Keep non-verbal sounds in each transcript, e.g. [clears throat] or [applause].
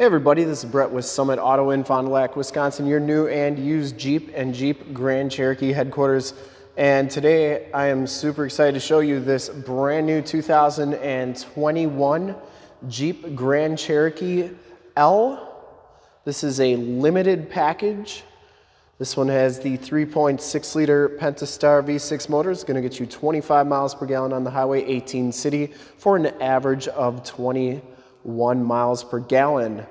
Hey everybody, this is Brett with Summit Auto in Fond du Lac, Wisconsin, your new and used Jeep and Jeep Grand Cherokee headquarters. And today I am super excited to show you this brand new 2021 Jeep Grand Cherokee L. This is a limited package. This one has the 3.6 liter Pentastar V6 motor. It's gonna get you 25 miles per gallon on the highway, 18 city, for an average of 20 one miles per gallon.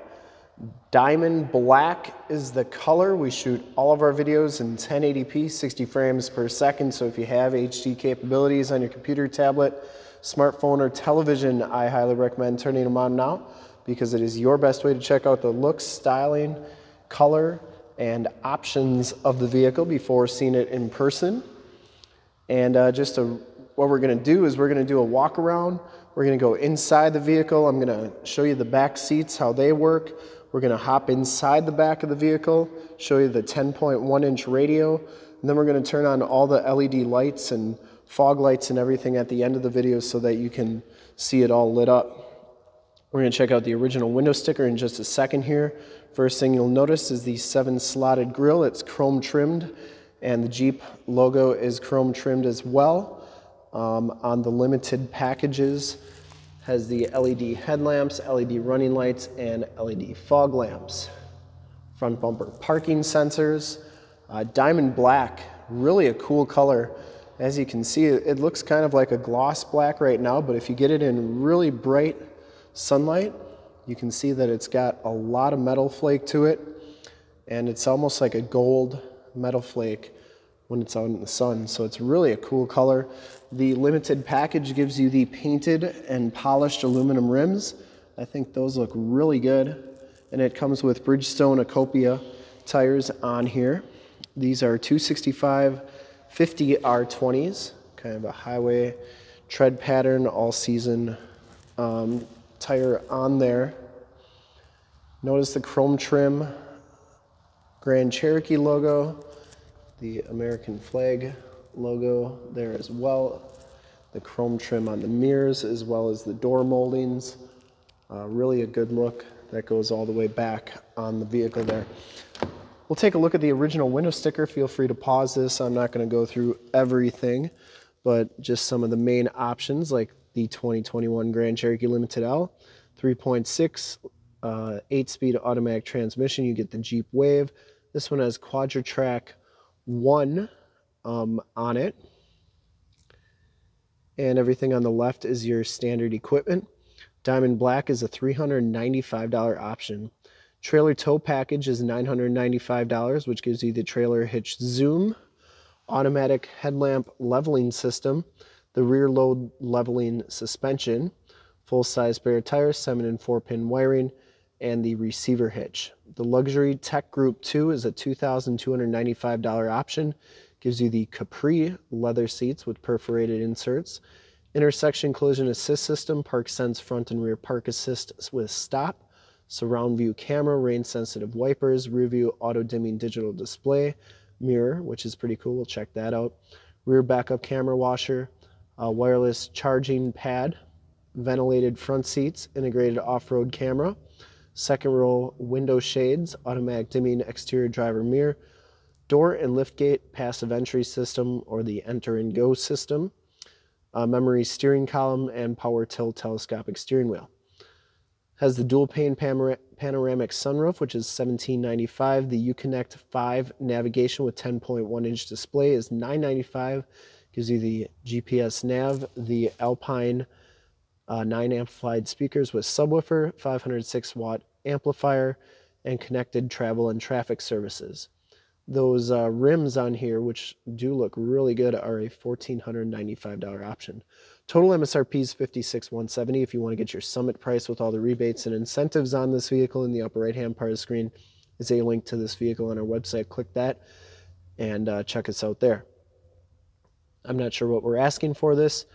Diamond black is the color. We shoot all of our videos in 1080p, 60 frames per second. So if you have HD capabilities on your computer, tablet, smartphone, or television, I highly recommend turning them on now because it is your best way to check out the looks, styling, color, and options of the vehicle before seeing it in person. And uh, just a, what we're gonna do is we're gonna do a walk around we're gonna go inside the vehicle. I'm gonna show you the back seats, how they work. We're gonna hop inside the back of the vehicle, show you the 10.1 inch radio, and then we're gonna turn on all the LED lights and fog lights and everything at the end of the video so that you can see it all lit up. We're gonna check out the original window sticker in just a second here. First thing you'll notice is the seven slotted grille. It's chrome trimmed and the Jeep logo is chrome trimmed as well um, on the limited packages has the LED headlamps, LED running lights, and LED fog lamps. Front bumper parking sensors. Uh, diamond black, really a cool color. As you can see, it looks kind of like a gloss black right now, but if you get it in really bright sunlight, you can see that it's got a lot of metal flake to it, and it's almost like a gold metal flake when it's out in the sun. So it's really a cool color. The limited package gives you the painted and polished aluminum rims. I think those look really good. And it comes with Bridgestone Ecopia tires on here. These are 265 50 R20s, kind of a highway tread pattern, all season um, tire on there. Notice the chrome trim Grand Cherokee logo the American flag logo there as well, the chrome trim on the mirrors as well as the door moldings. Uh, really a good look that goes all the way back on the vehicle there. We'll take a look at the original window sticker. Feel free to pause this. I'm not going to go through everything, but just some of the main options like the 2021 Grand Cherokee Limited L, 3.6, uh, 8-speed automatic transmission. You get the Jeep Wave. This one has Quadra-Trac 1 um, on it. And everything on the left is your standard equipment. Diamond Black is a $395 option. Trailer tow package is $995, which gives you the trailer hitch zoom, automatic headlamp leveling system, the rear load leveling suspension, full size spare tires, 7 and 4 pin wiring, and the receiver hitch. The Luxury Tech Group 2 is a $2,295 option. Gives you the Capri leather seats with perforated inserts. Intersection collision assist system, ParkSense front and rear park assist with stop. Surround view camera, rain sensitive wipers, rear view auto dimming digital display, mirror, which is pretty cool. We'll check that out. Rear backup camera washer, wireless charging pad, ventilated front seats, integrated off-road camera, second row window shades, automatic dimming exterior driver mirror, door and liftgate passive entry system or the enter and go system, uh, memory steering column, and power tilt telescopic steering wheel. Has the dual pane panoramic sunroof, which is $17.95. The Uconnect 5 navigation with 10.1 inch display is $9.95. Gives you the GPS nav, the Alpine uh, 9 amplified speakers with subwoofer, 506 watt amplifier, and connected travel and traffic services. Those uh, rims on here, which do look really good, are a $1,495 option. Total MSRP is $56,170. If you want to get your summit price with all the rebates and incentives on this vehicle in the upper right hand part of the screen is a link to this vehicle on our website. Click that and uh, check us out there. I'm not sure what we're asking for this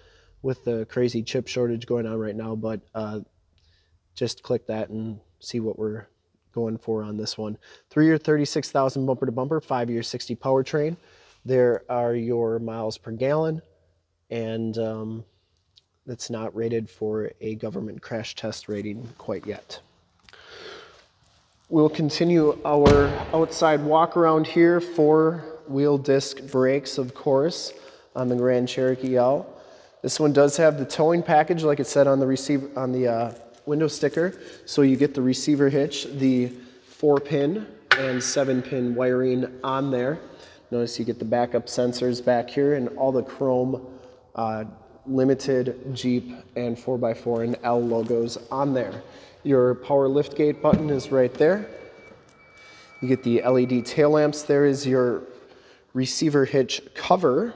with the crazy chip shortage going on right now, but uh, just click that and see what we're going for on this one. Three year 36,000 bumper to bumper, five year 60 powertrain. There are your miles per gallon, and um, it's not rated for a government crash test rating quite yet. We'll continue our outside walk around here. Four wheel disc brakes, of course, on the Grand Cherokee L. This one does have the towing package, like it said on the receiver on the uh, window sticker. So you get the receiver hitch, the four pin and seven pin wiring on there. Notice you get the backup sensors back here and all the chrome uh, limited Jeep and 4x4 and L logos on there. Your power lift gate button is right there. You get the LED tail lamps. There is your receiver hitch cover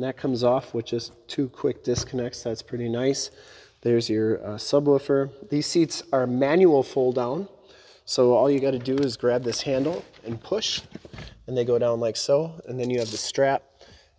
and that comes off with just two quick disconnects. That's pretty nice. There's your uh, subwoofer. These seats are manual fold down. So all you got to do is grab this handle and push and they go down like so. And then you have the strap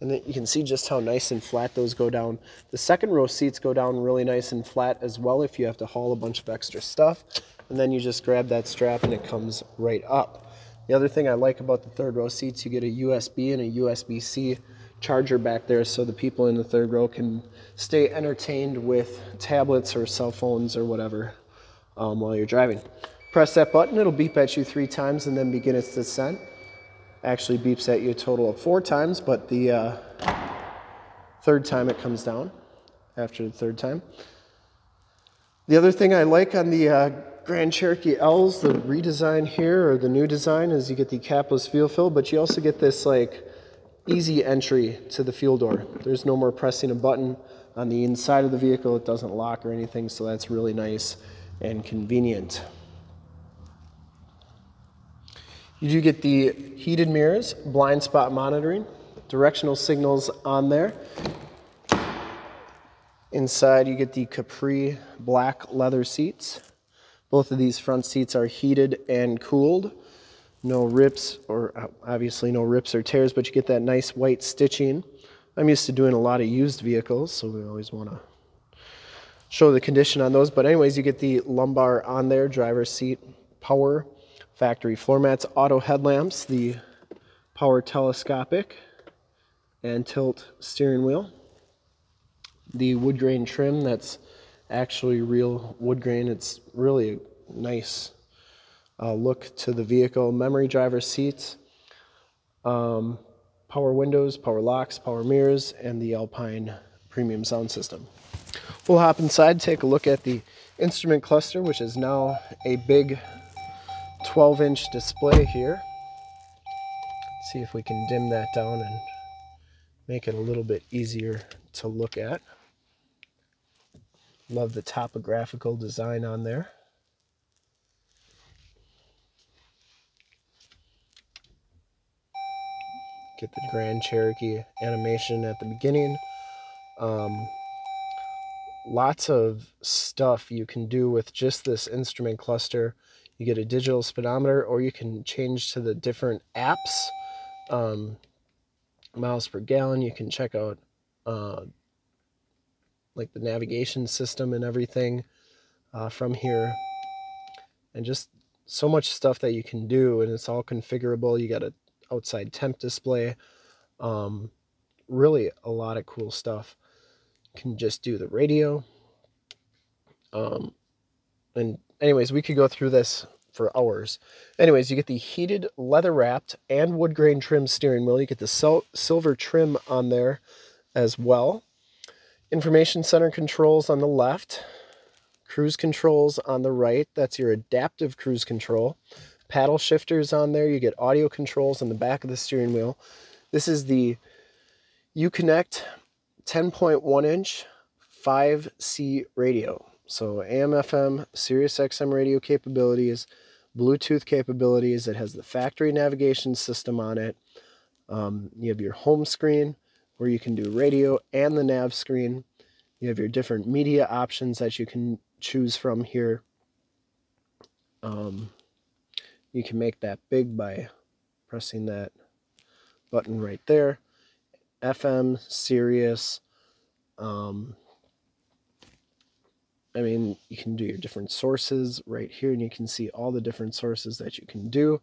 and then you can see just how nice and flat those go down. The second row seats go down really nice and flat as well if you have to haul a bunch of extra stuff. And then you just grab that strap and it comes right up. The other thing I like about the third row seats, you get a USB and a USB-C charger back there so the people in the third row can stay entertained with tablets or cell phones or whatever um, while you're driving. Press that button, it'll beep at you three times and then begin its descent. Actually beeps at you a total of four times, but the uh, third time it comes down after the third time. The other thing I like on the uh, Grand Cherokee L's, the redesign here or the new design is you get the capless fuel fill, but you also get this like easy entry to the fuel door. There's no more pressing a button on the inside of the vehicle. It doesn't lock or anything, so that's really nice and convenient. You do get the heated mirrors, blind spot monitoring, directional signals on there. Inside you get the Capri black leather seats. Both of these front seats are heated and cooled no rips or uh, obviously no rips or tears, but you get that nice white stitching. I'm used to doing a lot of used vehicles, so we always want to show the condition on those. But anyways, you get the lumbar on there, driver's seat, power, factory floor mats, auto headlamps, the power telescopic and tilt steering wheel. The wood grain trim that's actually real wood grain. It's really nice uh, look to the vehicle, memory driver seats, um, power windows, power locks, power mirrors, and the Alpine premium sound system. We'll hop inside, take a look at the instrument cluster, which is now a big 12 inch display here. See if we can dim that down and make it a little bit easier to look at. Love the topographical design on there. Get the Grand Cherokee animation at the beginning. Um, lots of stuff you can do with just this instrument cluster. You get a digital speedometer, or you can change to the different apps. Um, miles per gallon, you can check out uh, like the navigation system and everything uh, from here. And just so much stuff that you can do, and it's all configurable. You got a outside temp display. Um, really a lot of cool stuff. Can just do the radio. Um, and anyways, we could go through this for hours. Anyways, you get the heated leather wrapped and wood grain trim steering wheel. You get the sil silver trim on there as well. Information center controls on the left. Cruise controls on the right. That's your adaptive cruise control paddle shifters on there. You get audio controls on the back of the steering wheel. This is the Uconnect 10.1 inch 5C radio. So AM, FM, Sirius XM radio capabilities, Bluetooth capabilities. It has the factory navigation system on it. Um, you have your home screen where you can do radio and the nav screen. You have your different media options that you can choose from here. Um, you can make that big by pressing that button right there. FM, Sirius, um, I mean, you can do your different sources right here, and you can see all the different sources that you can do.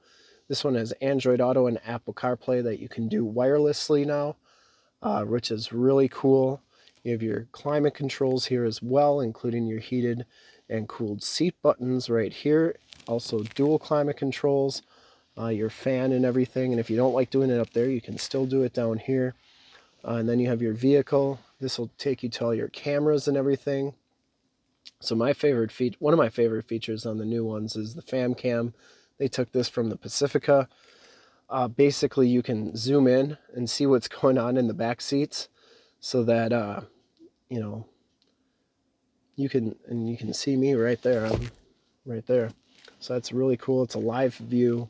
This one has Android Auto and Apple CarPlay that you can do wirelessly now, uh, which is really cool. You have your climate controls here as well, including your heated and cooled seat buttons right here. Also dual climate controls, uh, your fan and everything. And if you don't like doing it up there, you can still do it down here. Uh, and then you have your vehicle. This will take you to all your cameras and everything. So my favorite feature, one of my favorite features on the new ones is the fam cam. They took this from the Pacifica. Uh, basically, you can zoom in and see what's [laughs] going on in the back seats, so that uh, you know you can and you can see me right there. I'm right there. So that's really cool. It's a live view.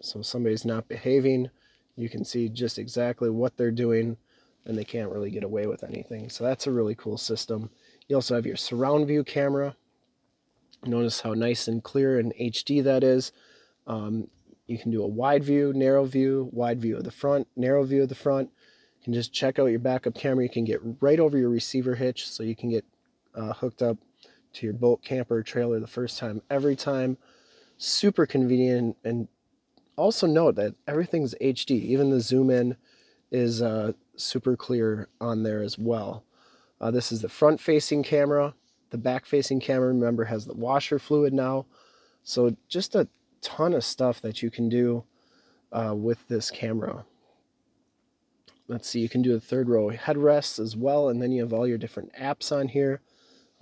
So somebody's not behaving, you can see just exactly what they're doing and they can't really get away with anything. So that's a really cool system. You also have your surround view camera. Notice how nice and clear and HD that is. Um, you can do a wide view, narrow view, wide view of the front, narrow view of the front. You can just check out your backup camera. You can get right over your receiver hitch so you can get uh, hooked up to your boat, camper, trailer the first time, every time. Super convenient. And also note that everything's HD. Even the zoom in is uh, super clear on there as well. Uh, this is the front facing camera. The back facing camera, remember, has the washer fluid now. So just a ton of stuff that you can do uh, with this camera. Let's see, you can do a third row headrests as well, and then you have all your different apps on here.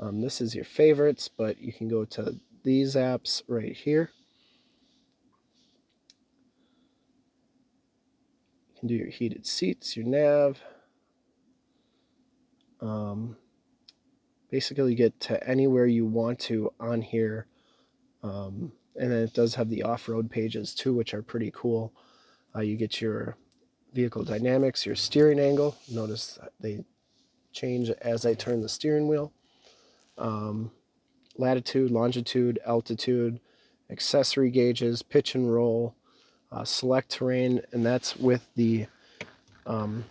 Um, this is your favorites, but you can go to these apps right here. You can do your heated seats, your nav, um, basically get to anywhere you want to on here. Um, and then it does have the off-road pages too, which are pretty cool. Uh, you get your vehicle dynamics, your steering angle. Notice they change as I turn the steering wheel. Um, latitude, longitude, altitude, accessory gauges, pitch and roll, uh, Selec-Terrain, and that's with the um,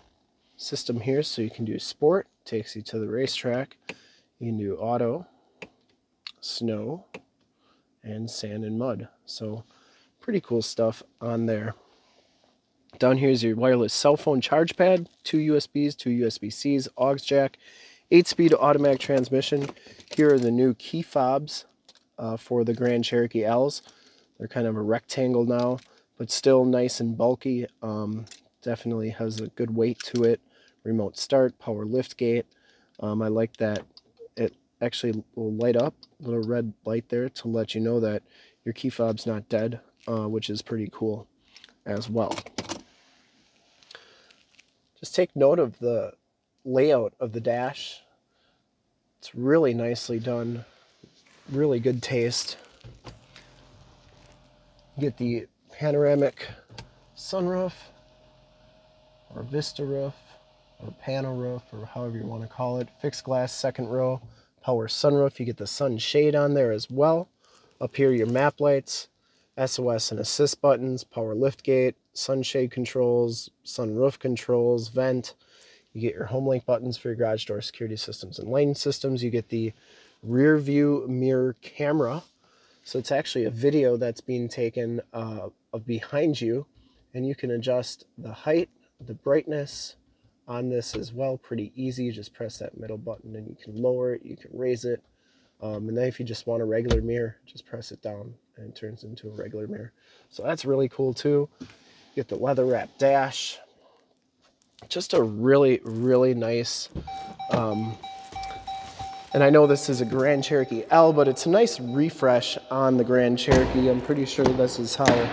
system here. So you can do sport, takes you to the racetrack. You can do auto, snow, and sand and mud. So pretty cool stuff on there. Down here is your wireless cell phone charge pad, two USBs, two USB-Cs, aux jack, 8-speed automatic transmission. Here are the new key fobs uh, for the Grand Cherokee L's. They're kind of a rectangle now, but still nice and bulky. Um, definitely has a good weight to it remote start, power lift gate. Um, I like that it actually will light up, a little red light there to let you know that your key fob's not dead, uh, which is pretty cool as well. Just take note of the layout of the dash. It's really nicely done, really good taste. get the panoramic sunroof or vista roof or panel roof or however you want to call it. Fixed glass second row, power sunroof. You get the sun shade on there as well. Up here, your map lights, SOS and assist buttons, power lift gate, sunshade controls, sunroof controls, vent. You get your HomeLink buttons for your garage door security systems and lane systems. You get the rear view mirror camera. So it's actually a video that's being taken uh, of behind you and you can adjust the height, the brightness, on this as well. Pretty easy. You just press that middle button and you can lower it you can raise it. Um, and then if you just want a regular mirror just press it down and it turns into a regular mirror. So that's really cool too. Get the leather wrap dash just a really really nice um, and I know this is a Grand Cherokee L but it's a nice refresh on the Grand Cherokee I'm pretty sure this is how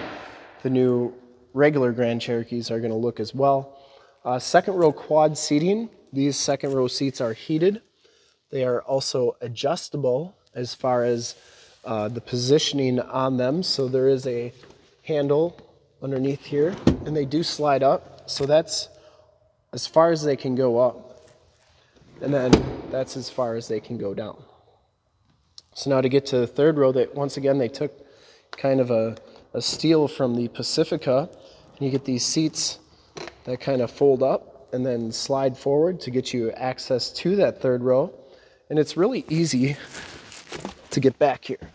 the new regular Grand Cherokees are going to look as well uh, second row quad seating. These second row seats are heated. They are also adjustable as far as uh, the positioning on them. So there is a handle underneath here and they do slide up. So that's as far as they can go up. And then that's as far as they can go down. So now to get to the third row, that once again they took kind of a, a steal from the Pacifica. And you get these seats that kind of fold up and then slide forward to get you access to that third row. And it's really easy to get back here.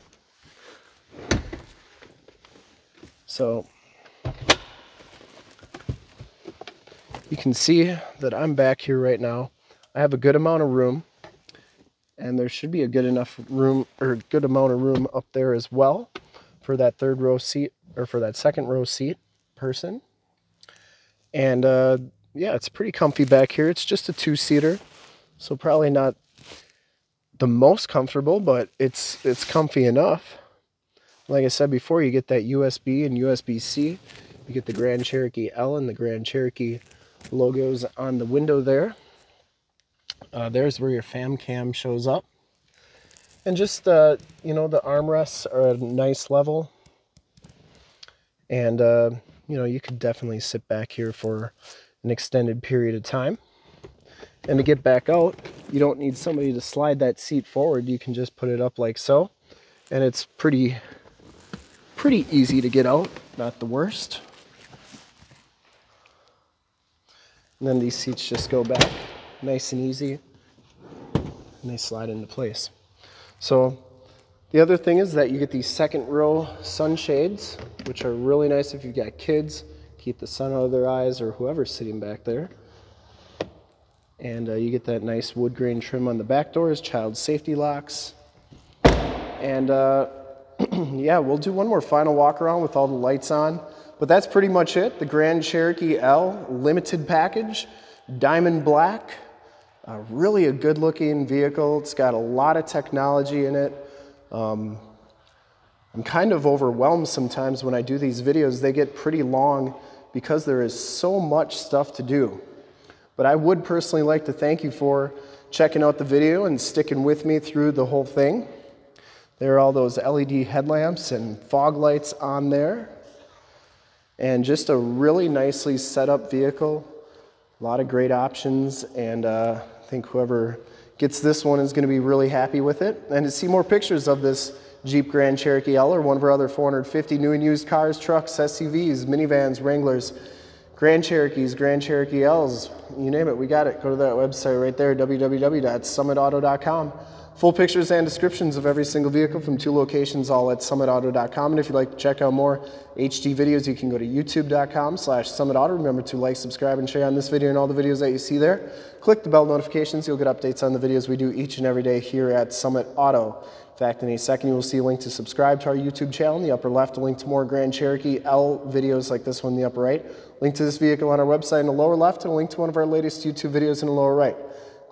So you can see that I'm back here right now. I have a good amount of room And there should be a good enough room or good amount of room up there as well for that third row seat or for that second row seat person. And uh, yeah, it's pretty comfy back here. It's just a two-seater, so probably not the most comfortable, but it's it's comfy enough. Like I said before, you get that USB and USB-C. You get the Grand Cherokee L and the Grand Cherokee logos on the window there. Uh, there's where your fam cam shows up. And just, uh, you know, the armrests are a nice level. And, uh, you know, you could definitely sit back here for an extended period of time. And to get back out, you don't need somebody to slide that seat forward. You can just put it up like so. And it's pretty pretty easy to get out, not the worst. And then these seats just go back, nice and easy, and they slide into place. So the other thing is that you get these second row sunshades, which are really nice if you've got kids, keep the sun out of their eyes or whoever's sitting back there. And uh, you get that nice wood grain trim on the back doors, child safety locks. And uh, [clears throat] yeah, we'll do one more final walk around with all the lights on. But that's pretty much it. The Grand Cherokee L limited package, diamond black. Uh, really a good looking vehicle. It's got a lot of technology in it. Um, I'm kind of overwhelmed sometimes when I do these videos. They get pretty long because there is so much stuff to do. But I would personally like to thank you for checking out the video and sticking with me through the whole thing. There are all those LED headlamps and fog lights on there. And just a really nicely set up vehicle. A lot of great options. And uh, I think whoever gets this one is going to be really happy with it. And to see more pictures of this Jeep Grand Cherokee L or one of our other 450 new and used cars, trucks, SUVs, minivans, Wranglers, Grand Cherokees, Grand Cherokee L's, you name it, we got it. Go to that website right there, www.summitauto.com. Full pictures and descriptions of every single vehicle from two locations, all at summitauto.com. And if you'd like to check out more HD videos, you can go to youtube.com slash summitauto. Remember to like, subscribe, and share on this video and all the videos that you see there. Click the bell notifications. You'll get updates on the videos we do each and every day here at Summit Auto. In fact, in a second, you will see a link to subscribe to our YouTube channel in the upper left, a link to more Grand Cherokee L videos like this one in the upper right, link to this vehicle on our website in the lower left, and a link to one of our latest YouTube videos in the lower right.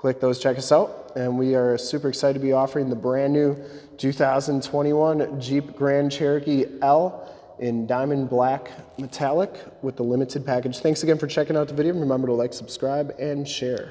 Click those, check us out, and we are super excited to be offering the brand new 2021 Jeep Grand Cherokee L in diamond black metallic with the limited package. Thanks again for checking out the video. Remember to like, subscribe, and share.